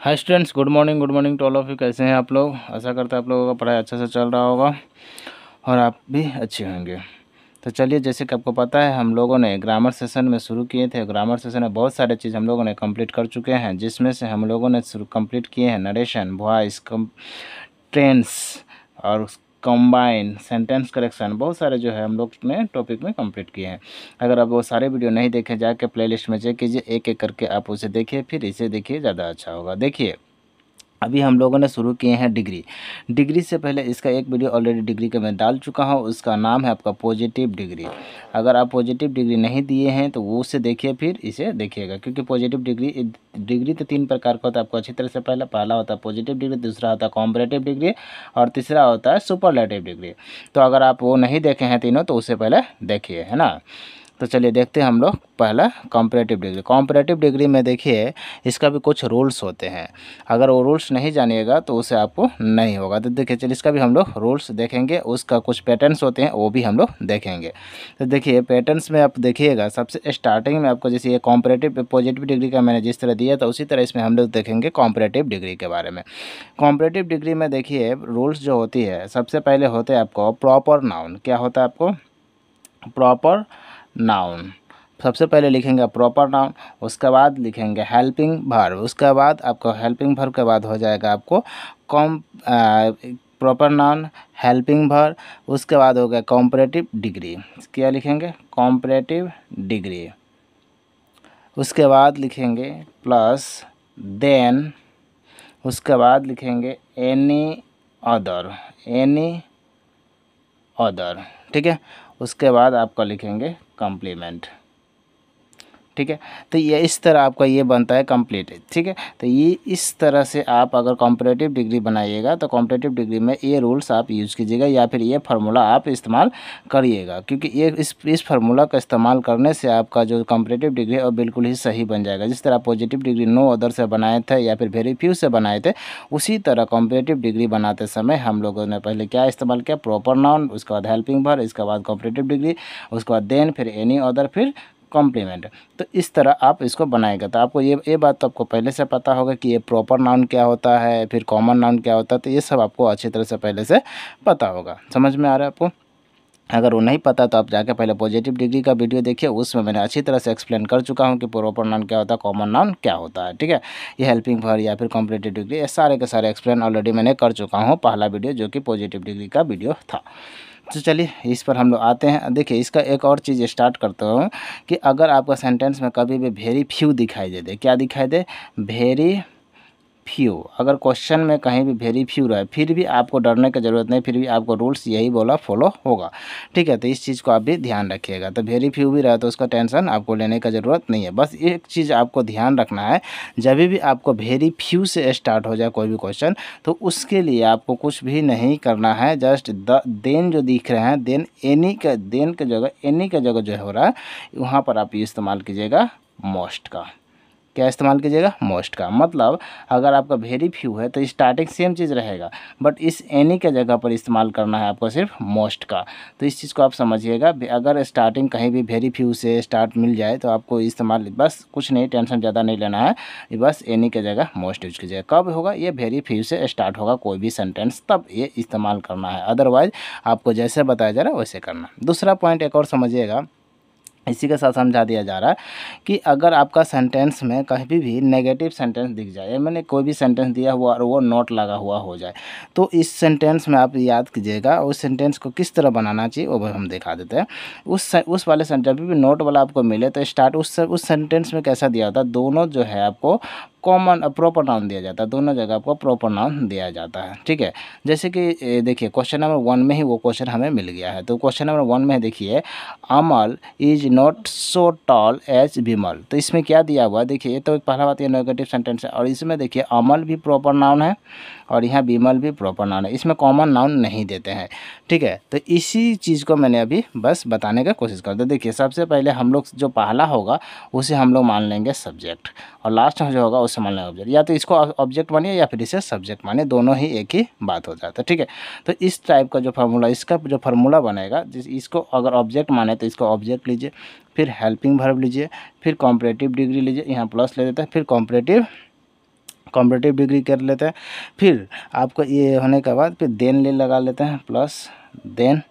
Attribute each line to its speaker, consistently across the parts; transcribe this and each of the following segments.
Speaker 1: Hi students good morning good morning to all of you कैसे हैं आप लोग? ऐसा करते हैं आप लोगों का पढ़ाई अच्छे से चल रहा होगा और आप भी अच्छे होंगे। तो चलिए, जैसे कि आपको पता है, हम लोगों ने ग्रामर सेशन में शुरू किए थे। ग्रामर सेशन में बहुत सारे चीज़ हम लोगों ने कंप्लीट कर चुके हैं, जिसमें से हम लोगों ने कंप्लीट किए हैं नरेशन वॉइस ट्रेंस और कंबाइन सेंटेंस करेक्शन बहुत सारे जो है हम लोग ने टॉपिक में कंप्लीट किए हैं। अगर आप वो सारे वीडियो नहीं देखें, जाके प्लेलिस्ट में चेक कीजिए एक एक करके आप उसे देखिए, फिर इसे देखिए, ज़्यादा अच्छा होगा। देखिए अभी हम लोगों ने शुरू किए हैं डिग्री। डिग्री से पहले इसका एक वीडियो ऑलरेडी डिग्री का मैं डाल चुका हूँ, उसका नाम है आपका पॉजिटिव डिग्री अगर आप पॉजिटिव डिग्री नहीं दिए हैं तो वो उसे देखिए, फिर इसे देखिएगा, क्योंकि पॉजिटिव डिग्री डिग्री तो तीन प्रकार का होता है, आपको अच्छी तरह से पहला पहला होता है पॉजिटिव डिग्री दूसरा होता है कॉम्परेटिव डिग्री और तीसरा होता है सुपरलेटिव डिग्री तो अगर आप वो नहीं देखे हैं तीनों तो उससे पहले देखिए, है ना? तो चलिए देखते हैं हम लोग पहला कॉम्परेटिव डिग्री कॉम्परेटिव डिग्री में देखिए, इसका भी कुछ रूल्स होते हैं। अगर वो रूल्स नहीं जानिएगा तो उसे आपको नहीं होगा। तो देखिए, चलिए इसका भी हम लोग रूल्स देखेंगे, उसका कुछ पैटर्न्स होते हैं, वो भी हम लोग देखेंगे। तो देखिए पैटर्न्स में आप देखिएगा, सबसे स्टार्टिंग में आपको जैसे ये कॉम्परेटिव पॉजिटिव डिग्री का मैंने जिस तरह दिया था, उसी तरह इसमें हम लोग देखेंगे कॉम्परेटिव डिग्री के बारे में। कॉम्परेटिव डिग्री में देखिए रूल्स जो होती है, सबसे पहले होते हैं आपको प्रॉपर नाउन क्या होता है आपको? प्रॉपर नाउन सबसे पहले लिखेंगे प्रॉपर नाउन उसके बाद लिखेंगे हेल्पिंग भर उसके बाद आपको हेल्पिंग भर के बाद हो जाएगा आपको कॉम प्रॉपर नाउन हेल्पिंग भर उसके बाद हो गया कॉम्परेटिव डिग्री क्या लिखेंगे? कॉम्परेटिव डिग्री उसके बाद लिखेंगे प्लस देन उसके बाद लिखेंगे एनी अदर एनी अदर ठीक है? उसके बाद आपका लिखेंगे कॉम्प्लीमेंट ठीक है? तो ये इस तरह आपका ये बनता है कंप्लीट ठीक है? तो ये इस तरह से आप अगर कॉम्परेटिव डिग्री बनाइएगा तो कॉम्परेटिव डिग्री में ये रूल्स आप यूज़ कीजिएगा या फिर ये फार्मूला आप इस्तेमाल करिएगा, क्योंकि ये इस इस फार्मूला का इस्तेमाल करने से आपका जो कॉम्परेटिव डिग्री है वो बिल्कुल ही सही बन जाएगा। जिस तरह पॉजिटिव डिग्री नो अदर से बनाए थे या फिर वेरी फ्यू से बनाए थे, उसी तरह कॉम्परेटिव डिग्री बनाते समय हम लोगों ने पहले क्या इस्तेमाल किया? प्रॉपर नाउन उसके बाद हेल्पिंग भर इसके बाद कॉम्परेटिव डिग्री उसके बाद देन फिर एनी अदर फिर कॉम्प्लीमेंट तो इस तरह आप इसको बनाएगा। तो आपको ये ये बात तो आपको पहले से पता होगा कि ये प्रॉपर नाउन क्या होता है, फिर कॉमन नाउन क्या होता है तो ये सब आपको अच्छी तरह से पहले से पता होगा। समझ में आ रहा है आपको? अगर वो नहीं पता तो आप जाके पहले पॉजिटिव डिग्री का वीडियो देखिए, उसमें मैंने अच्छी तरह से एक्सप्लेन कर चुका हूँ कि प्रॉपर नाउन क्या होता है कॉमन नाउन क्या होता है, ठीक है? ये हेल्पिंग फॉर या फिर कॉम्पिटेटिव डिग्री ये सारे के सारे एक्सप्लेन ऑलरेडी मैंने कर चुका हूँ पहला वीडियो जो कि पॉजिटिव डिग्री का वीडियो था। तो चलिए, इस पर हम लोग आते हैं। देखिए, इसका एक और चीज़ स्टार्ट करता हूँ कि अगर आपका सेंटेंस में कभी भी वेरी फ्यू दिखाई दे दे, क्या दिखाई दे? वेरी फ्यू अगर क्वेश्चन में कहीं भी वेरी फ्यू रहे फिर भी आपको डरने की ज़रूरत नहीं, फिर भी आपको रूल्स यही बोला फॉलो होगा। ठीक है तो इस चीज़ को आप भी ध्यान रखिएगा। तो वेरी फ्यू भी रहे तो उसका टेंशन आपको लेने का ज़रूरत नहीं है। बस एक चीज़ आपको ध्यान रखना है, जब भी आपको वेरी फ्यू से स्टार्ट हो जाए कोई भी क्वेश्चन तो उसके लिए आपको कुछ भी नहीं करना है। जस्ट द, देन जो दिख रहे हैं, देन एनी का, देन के जगह एनी का जगह जो हो रहा है, वहाँ पर आप इस्तेमाल कीजिएगा मोस्ट का। क्या इस्तेमाल कीजिएगा? मोस्ट का। मतलब अगर आपका वेरी फ्यू है तो स्टार्टिंग सेम चीज़ रहेगा। बट इस एनी के जगह पर इस्तेमाल करना है आपको सिर्फ़ मोस्ट का। तो इस चीज़ को आप समझिएगा। अगर स्टार्टिंग कहीं भी वेरी फ्यू से स्टार्ट मिल जाए तो आपको इस्तेमाल, बस कुछ नहीं टेंशन ज़्यादा नहीं लेना है। बस एनी के जगह मोस्ट यूज़ कीजिएगा। कब होगा? ये वेरी फ्यू से स्टार्ट होगा, कोई भी सेंटेंस तब ये इस्तेमाल करना है। अदरवाइज़ आपको जैसे बताया जा रहा है, वैसे करना। दूसरा पॉइंट एक और समझिएगा। इसी के साथ समझा दिया जा रहा है कि अगर आपका सेंटेंस में कहीं भी नेगेटिव सेंटेंस दिख जाए मैंने कोई भी सेंटेंस दिया हुआ और वो नोट लगा हुआ हो जाए तो इस सेंटेंस में आप याद कीजिएगा, उस सेंटेंस को किस तरह बनाना चाहिए, वो भी हम दिखा देते हैं। उस उस वाले जब भी नोट वाला आपको मिले तो स्टार्ट उस उस सेंटेंस में कैसा दिया होता है दोनों जो है आपको कॉमन प्रॉपर नाउन दिया जाता है। दोनों जगह आपको प्रॉपर नाउन दिया जाता है। ठीक है? जैसे कि देखिए क्वेश्चन नंबर वन में ही वो क्वेश्चन हमें मिल गया है। तो क्वेश्चन नंबर वन में देखिए Amal is not so tall as Vimal तो इसमें क्या दिया हुआ देखिए, ये तो पहला बात ये नेगेटिव सेंटेंस है। और इसमें देखिए अमल भी प्रॉपर नाउन है। और यहाँ विमल भी प्रॉपर नाउन है। इसमें कॉमन नाउन नहीं देते हैं। ठीक है? तो इसी चीज़ को मैंने अभी बस बताने का कोशिश कर दो देखिए, सबसे पहले हम लोग जो पहला होगा, उसे हम लोग मान लेंगे सब्जेक्ट और लास्ट में जो होगा, उसे मान लेंगे ऑब्जेक्ट या तो इसको ऑब्जेक्ट मानिए या फिर इसे सब्जेक्ट मानिए, दोनों ही एक ही बात हो जाता है। ठीक है? तो इस टाइप का जो फार्मूला इसका जो फार्मूला बनेगा, जिस इसको अगर ऑब्जेक्ट माने तो इसको ऑब्जेक्ट लीजिए, फिर हेल्पिंग वर्ब लीजिए, फिर कॉम्परेटिव डिग्री लीजिए, यहाँ प्लस ले देते हैं, फिर कॉम्परेटिव कॉम्पिटेटिव डिग्री कर लेते हैं। फिर आपको ये होने के बाद फिर देन ले लगा लेते हैं प्लस देन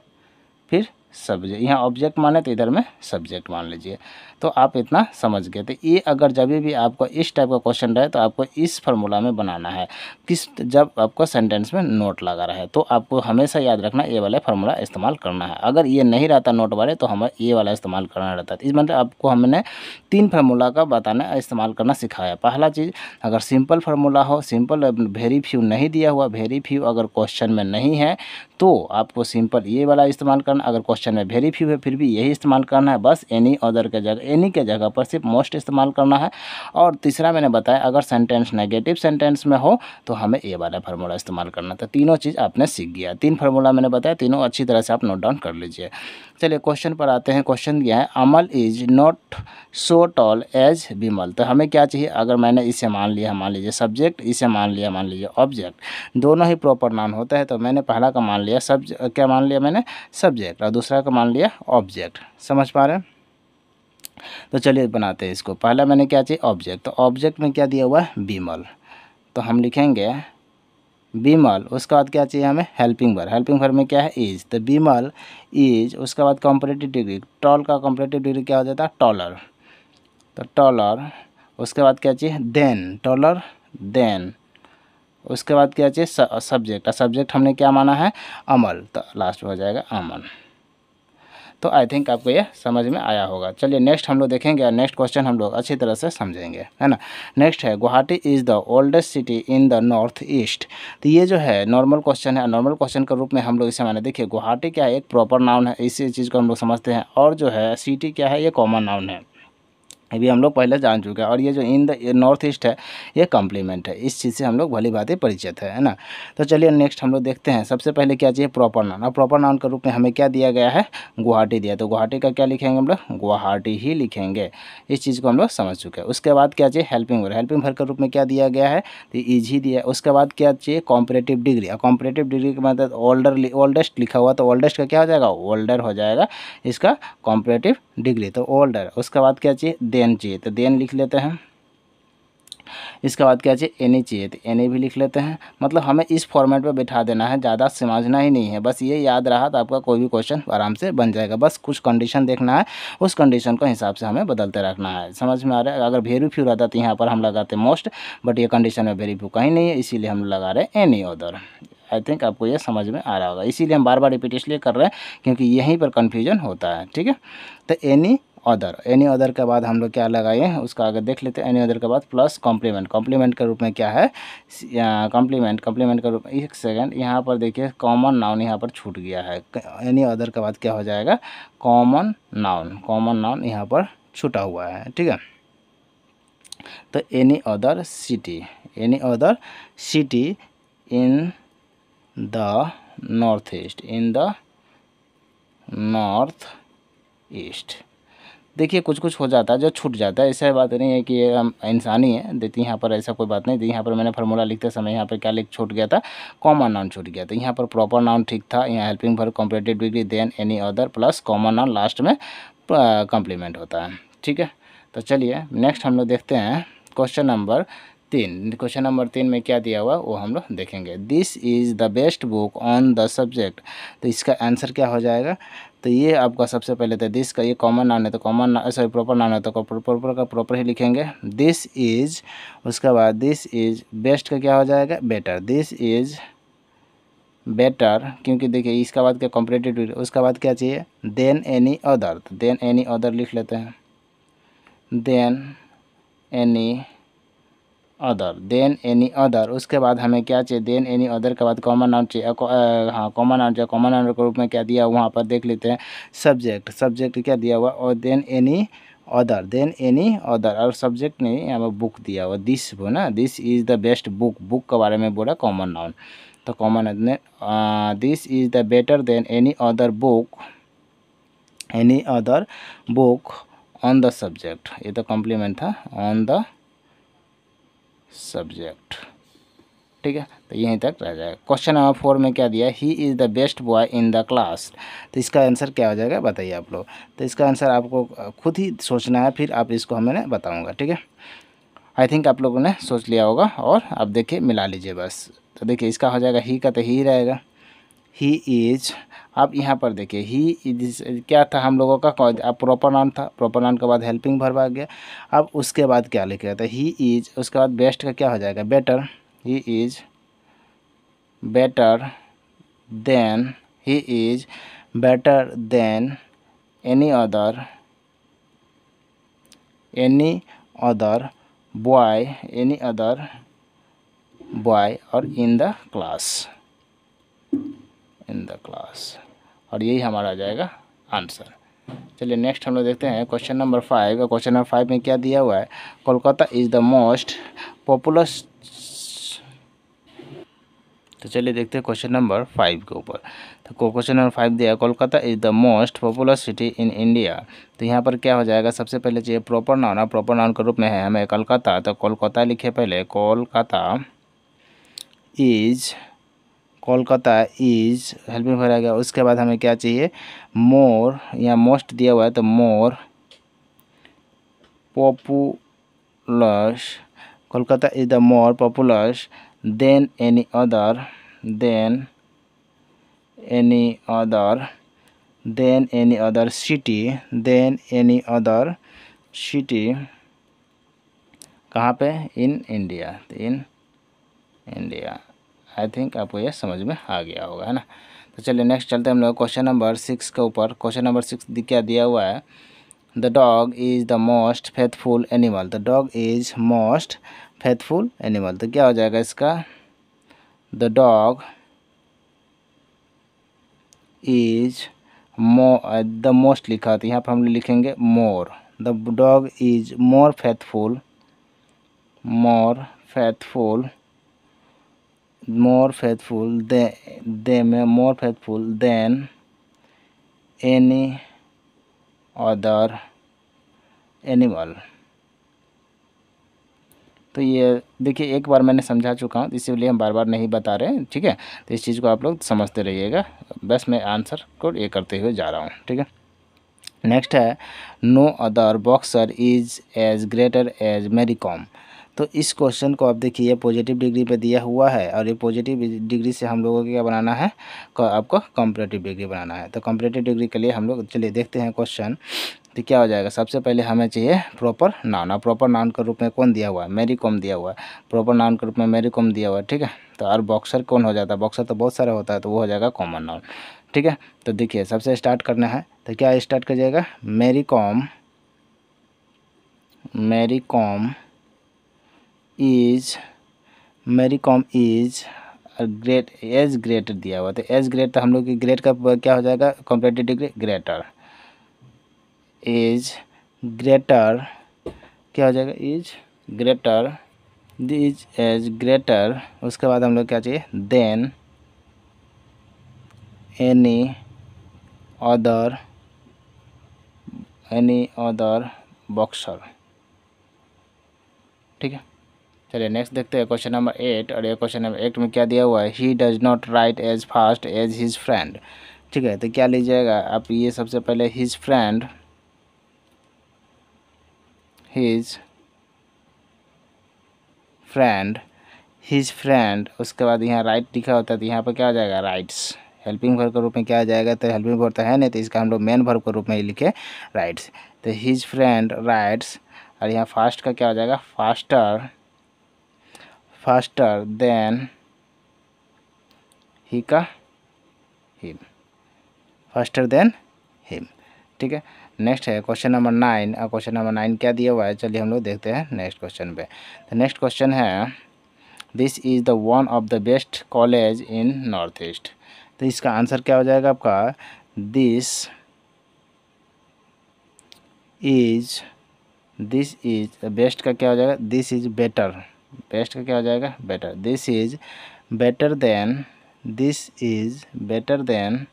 Speaker 1: फिर सब्जेक्ट यहाँ ऑब्जेक्ट माने तो इधर में सब्जेक्ट मान लीजिए। तो आप इतना समझ गए। तो ये अगर जब भी आपको इस टाइप का क्वेश्चन रहे तो आपको इस फार्मूला में बनाना है। किस, जब आपको सेंटेंस में नोट लगा रहे तो आपको हमेशा याद रखना ये वाला फार्मूला इस्तेमाल करना है। अगर ये नहीं रहता नोट वाले तो हमें ये वाला इस्तेमाल करना रहता है। इस मतलब आपको हमने तीन फार्मूला का बताना, इस्तेमाल करना सिखाया। पहला चीज़, अगर सिंपल फार्मूला हो सिंपल वेरी फ्यू नहीं दिया हुआ वेरी फ्यू अगर क्वेश्चन में नहीं है तो आपको सिंपल ये वाला इस्तेमाल करना। अगर क्वेश्चन में वेरी फ्यू है, फिर भी यही इस्तेमाल करना है। बस एनी अदर के जगह एनी के जगह पर सिर्फ़ मोस्ट इस्तेमाल करना है। और तीसरा मैंने बताया, अगर सेंटेंस नेगेटिव सेंटेंस में हो तो हमें ये वाला फार्मूला इस्तेमाल करना तो तीनों चीज़ आपने सीख गया तीन फार्मूला मैंने बताया, तीनों अच्छी तरह से आप नोट डाउन कर लीजिए। चलिए क्वेश्चन पर आते हैं। क्वेश्चन क्या है, Amal is not so tall as Vimal. तो हमें क्या चाहिए? अगर मैंने इसे मान लिया, मान लीजिए सब्जेक्ट इसे मान लिया, मान लीजिए ऑब्जेक्ट दोनों ही प्रॉपर नाम होता है तो मैंने पहला का मान लिया सब क्या मान लिया मैंने? सब्जेक्ट और दूसरा का मान लिया ऑब्जेक्ट समझ पा रहे हैं? तो चलिए बनाते हैं इसको। पहला मैंने क्या चाहिए? ऑब्जेक्ट तो ऑब्जेक्ट में क्या दिया हुआ है? बीमल तो हम लिखेंगे बीमल उसके बाद क्या चाहिए हमें? हेल्पिंग वर्ब हेल्पिंग वर्ब में क्या है? इज़ तो बीमल इज़ उसके बाद कॉम्परेटिव डिग्री टॉल का कॉम्परेटिव डिग्री क्या हो जाता है? टॉलर तो टॉलर उसके बाद क्या चाहिए? देन टॉलर देन उसके बाद क्या चाहिए? सब्जेक्ट सब्जेक्ट हमने क्या माना है? अमल। तो लास्ट में हो जाएगा अमन। तो आई थिंक आपको ये समझ में आया होगा। चलिए नेक्स्ट हम लोग देखेंगे और नेक्स्ट क्वेश्चन हम लोग अच्छी तरह से समझेंगे, है ना? नेक्स्ट है Guwahati is the oldest city in the north east तो ये जो है नॉर्मल क्वेश्चन है। नॉर्मल क्वेश्चन के रूप में हम लोग इसे माने, देखिए गुवाहाटी क्या एक प्रॉपर नाउन है, इसी चीज़ को हम लोग समझते हैं। और जो है सिटी क्या है, ये कॉमन नाउन है। ये भी हम लोग पहले जान चुके हैं और ये जो इन द नॉर्थ ईस्ट है, ये कॉम्प्लीमेंट है। इस चीज़ से हम लोग भली बातें परिचित है ना? तो चलिए नेक्स्ट हम लोग देखते हैं, सबसे पहले क्या चाहिए? प्रॉपर नाउन और प्रॉपर नाउन के रूप में हमें क्या दिया गया है? गुवाहाटी दिया। तो गुवाहाटी का क्या लिखेंगे हम लोग? गुवाहाटी ही लिखेंगे। इस चीज़ को हम लोग समझ चुके हैं। उसके बाद क्या चाहिए? हेल्पिंग वर्ड हेल्पिंग वर्ड के रूप में क्या दिया गया है? तो ईज ही दिया। उसके बाद क्या चाहिए? कॉम्परेटिव डिग्री और कॉम्परेटिव डिग्री का मतलब ओल्डर ओल्डेस्ट लिखा हुआ तो ओल्डेस्ट का क्या हो जाएगा? ओल्डर हो जाएगा। इसका कॉम्परेटिव डिग्री तो ओल्डर उसके बाद क्या चाहिए? देन चाहिए तो देन लिख लेते हैं। इसके बाद क्या चाहिए? एनी चाहिए तो एनी भी लिख लेते हैं। मतलब हमें इस फॉर्मेट पे बैठा देना है, ज़्यादा समझना ही नहीं है, बस ये याद रहा तो आपका कोई भी क्वेश्चन आराम से बन जाएगा। बस कुछ कंडीशन देखना है, उस कंडीशन को हिसाब से हमें बदलते रखना है। समझ में आ रहा है? अगर वेरी फ्यू रहता तो यहाँ पर हम लगाते मोस्ट बट ये कंडीशन में वेरी फ्यू कहीं नहीं है, इसीलिए हम लगा रहे एनी अदर आई थिंक आपको ये समझ में आ रहा होगा। इसीलिए हम बार बार रिपीट इसलिए कर रहे हैं, क्योंकि यहीं पर कन्फ्यूज़न होता है, ठीक है? तो एनी अदर एनी अदर के बाद हम लोग क्या लगाए उसका अगर देख लेते हैं। एनी अदर के बाद प्लस कॉम्प्लीमेंट कॉम्प्लीमेंट के रूप में क्या है? कॉम्प्लीमेंट कॉम्प्लीमेंट के रूप में एक सेकेंड यहाँ पर देखिए कॉमन नाउन यहाँ पर छूट गया है। एनी अदर के बाद क्या हो जाएगा? कॉमन नाउन कॉमन नाउन यहाँ पर छूटा हुआ है, ठीक है? तो any other city any other city in the north east in the north east देखिए कुछ कुछ हो जाता है, जो छूट जाता है ऐसा बात नहीं है कि ये हम इंसानी है देती यहाँ पर ऐसा कोई बात नहीं। थी यहाँ पर मैंने फार्मूला लिखते समय यहाँ पर क्या लिख, छूट गया था? कॉमन नाउन छूट गया था। यहाँ पर प्रॉपर नाउन ठीक था। यहाँ helping for competitive degree than any other plus common noun last में कम्प्लीमेंट होता है। ठीक है? तो चलिए नेक्स्ट हम लोग देखते हैं क्वेश्चन नंबर तीन, क्वेश्चन नंबर तीन में क्या दिया हुआ वो हम लोग देखेंगे। This is the best book on the subject तो इसका आंसर क्या हो जाएगा? तो ये आपका सबसे पहले तो दिस का ये कॉमन नाम है तो कॉमन सॉरी प्रॉपर नाम है तो प्रॉपर का प्रॉपर ही लिखेंगे। दिस इज़ उसके बाद दिस इज़ बेस्ट का क्या हो जाएगा? बेटर दिस इज़ बेटर क्योंकि देखिए इसका बाद क्या कॉम्पिटेटिव उसका बाद क्या चाहिए? देन एनी अदर तो देन एनी अदर लिख लेते हैं। Than any other than any other उसके बाद हमें क्या चाहिए? देन एनी अदर के बाद कॉमन नाउन चाहिए। हाँ कॉमन नाउन चाहिए। कॉमन नाउन के रूप में क्या दिया वहाँ पर देख लेते हैं। सब्जेक्ट सब्जेक्ट क्या दिया हुआ? और than any other than any other और सब्जेक्ट नहीं यहाँ पर बुक दिया हुआ। दिस वो ना? This is the best book book के बारे में बोला कॉमन नाउन तो common this is the better than any other book any other book on the subject ये तो कॉम्प्लीमेंट था. ऑन द सब्जेक्ट ठीक है? तो यहीं तक रह जाएगा। क्वेश्चन नंबर फोर में क्या दिया? He is the best boy in the class तो इसका आंसर क्या हो जाएगा? बताइए आप लोग। तो इसका आंसर आपको खुद ही सोचना है, फिर आप इसको हमें बताऊँगा, ठीक है? आई थिंक आप लोगों ने सोच लिया होगा और आप देखिए मिला लीजिए बस। तो देखिए, इसका हो जाएगा ही का तो ही रहेगा। ही इज़ अब यहाँ पर देखिए, ही इज़ क्या था हम लोगों का अब प्रॉपर नाउन था प्रॉपर नाउन के बाद हेल्पिंग भर आ गया। अब उसके बाद क्या लिखा था? ही इज़ उसके बाद बेस्ट का क्या हो जाएगा? Better he is better than he is better than any other any other boy any other boy और in the class in the class और यही हमारा आ जाएगा आंसर। चलिए नेक्स्ट हम लोग देखते हैं question number five question number five में क्या दिया हुआ है? Kolkata is the most populous तो चलिए देखते हैं क्वेश्चन नंबर फाइव के ऊपर। तो क्वेश्चन नंबर फाइव दिया Kolkata is the most popular city in India तो यहाँ पर क्या हो जाएगा? सबसे पहले चाहिए प्रॉपर नाउन प्रॉपर नाउन के रूप में है हमें कोलकाता। तो कोलकाता लिखे पहले, Kolkata is Kolkata is helping भरा गया, उसके बाद हमें क्या चाहिए? मोर या मोस्ट दिया हुआ है तो more populous Kolkata is the more populous than any other than any other than any other city than any other city कहाँ पे? In India in India I think आपको यह समझ में आ गया होगा, है ना? तो चलिए नेक्स्ट चलते हैं हम लोग क्वेश्चन नंबर सिक्स के ऊपर। क्वेश्चन नंबर सिक्स क्या दिया हुआ है? The dog is the most faithful animal the dog is most faithful animal तो क्या हो जाएगा इसका? द डॉग इज़ मो द मोस्ट लिखा तो यहाँ पर हम लिखेंगे more the dog is more faithful more faithful more faithful they, they more faithful than any other animal. तो ये देखिए एक बार मैंने समझा चुका हूँ इसीलिए हम बार बार नहीं बता रहे हैं ठीक है? तो इस चीज़ को आप लोग समझते रहिएगा। बस मैं आंसर को ये करते हुए जा रहा हूँ ठीक है? नेक्स्ट है no other boxer is as greater as Mary Kom तो इस क्वेश्चन को आप देखिए पॉजिटिव डिग्री पे दिया हुआ है और ये पॉजिटिव डिग्री से हम लोगों को क्या बनाना है? आपको कंपरेटिव डिग्री बनाना है। तो कंपरेटिव डिग्री के लिए हम लोग चलिए देखते हैं क्वेश्चन तो क्या हो जाएगा। सबसे पहले हमें चाहिए प्रॉपर नाउन और प्रॉपर नाउन के रूप में कौन दिया हुआ है? मेरी कॉम दिया हुआ है। प्रॉपर नाउन के रूप में मेरी कॉम दिया हुआ है, ठीक है? तो और बॉक्सर कौन हो जाता है? बॉक्सर तो बहुत सारा होता है तो वो हो जाएगा कॉमन नाउन ठीक है? तो देखिए, सबसे स्टार्ट करना है। तो क्या स्टार्ट कर जाएगा? Mary Kom Mary Kom is Mary Kom is great as greater दिया हुआ तो एज ग्रेट तो हम लोग की ग्रेट का क्या हो जाएगा? Competitive degree greater is greater क्या हो जाएगा? Is greater is as greater उसके बाद हम लोग क्या चाहिए? Than any other any other boxer ठीक है? चलिए नेक्स्ट देखते हैं क्वेश्चन नंबर एट और ये क्वेश्चन नंबर एट में क्या दिया हुआ है? He does not write as fast as his friend ठीक है तो क्या लीजिएगा, आप ये सबसे पहले his friend his friend his friend उसके बाद यहाँ राइट लिखा होता है तो यहाँ पर क्या हो जाएगा राइट्स हेल्पिंग वर्ब के रूप में क्या आ जाएगा तो हेल्पिंग वर्ब तो है नहीं तो इसका हम लोग मेन वर्ब के रूप में ही लिखे राइट्स तो हिज फ्रेंड राइट्स और यहाँ फास्ट का क्या हो जाएगा फास्टर faster than he का him. Faster than him. ठीक है? नेक्स्ट है क्वेश्चन नंबर नाइन और क्वेश्चन नंबर नाइन क्या दिया हुआ है? चलिए हम लोग देखते हैं नेक्स्ट क्वेश्चन पे। तो नेक्स्ट क्वेश्चन है this is the one of the best college in north east तो इसका आंसर क्या हो जाएगा आपका? This is this is best का क्या हो जाएगा? दिस इज़ बेटर बेस्ट का क्या हो जाएगा? Better this is better than this is better than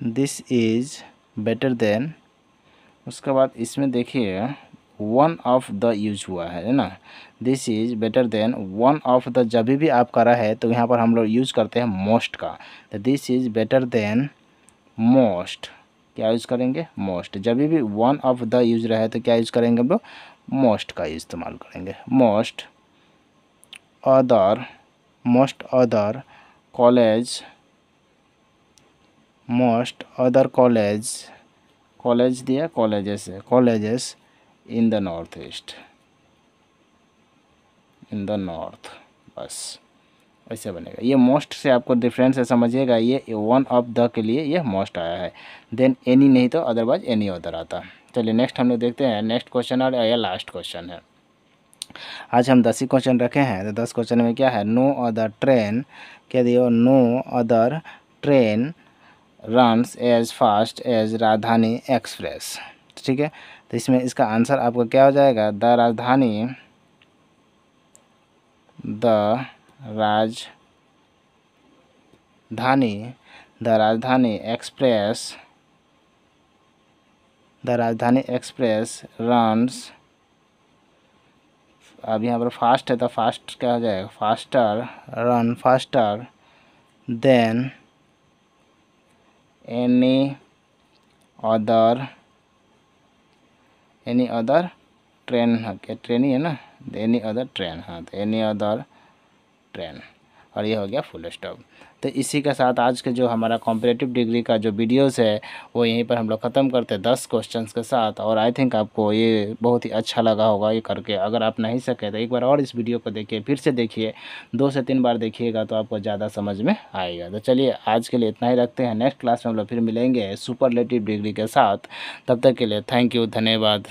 Speaker 1: this is better than उसके बाद इसमें देखिए वन ऑफ़ द यूज़ हुआ है ना? This is better than one of the जब भी आप करा है तो यहाँ पर हम लोग यूज़ करते हैं मोस्ट का। तो this is better than most क्या यूज़ करेंगे? मोस्ट जब भी वन ऑफ़ द यूज़ रहा है तो क्या यूज़ करेंगे हम लोग? मोस्ट का इस्तेमाल करेंगे। Most other most other college, most other college college दिया, कॉलेजेस है colleges in the north east. In the north, बस, ऐसे बनेगा। ये मोस्ट से आपको डिफरेंस है, समझिएगा। ये वन ऑफ़ द के लिए ये मोस्ट आया है। देन एनी नहीं तो अदरवाइज़ एनी अदर आता। चलिए नेक्स्ट हम लोग देखते हैं नेक्स्ट क्वेश्चन और, ये लास्ट क्वेश्चन है। आज हम दस ही क्वेश्चन रखे हैं तो दस क्वेश्चन में क्या है? नो अदर ट्रेन क्या दियो no other train runs as fast as Rajdhani express ठीक है तो इसमें इसका आंसर आपको क्या हो जाएगा? द राजधानी the Rajdhani the Rajdhani express the Rajdhani express runs. अब यहाँ पर फास्ट है तो फास्ट क्या हो जाएगा? Faster run faster than any other any other train. क्या ट्रेन ही है ना? Any other train. हाँ तो एनी अदर ट्रेन। और ये हो गया फुल स्टॉप तो इसी के साथ आज के जो हमारा कॉम्पिटेटिव डिग्री का जो वीडियोस है, वो यहीं पर हम लोग ख़त्म करते हैं दस क्वेश्चंस के साथ और आई थिंक आपको ये बहुत ही अच्छा लगा होगा ये करके। अगर आप नहीं सके तो एक बार और इस वीडियो को देखिए, फिर से देखिए, दो से तीन बार देखिएगा तो आपको ज़्यादा समझ में आएगा। तो चलिए आज के लिए इतना ही रखते हैं। नेक्स्ट क्लास में हम लोग फिर मिलेंगे सुपरलेटिव डिग्री के साथ। तब तक के लिए थैंक यू धन्यवाद।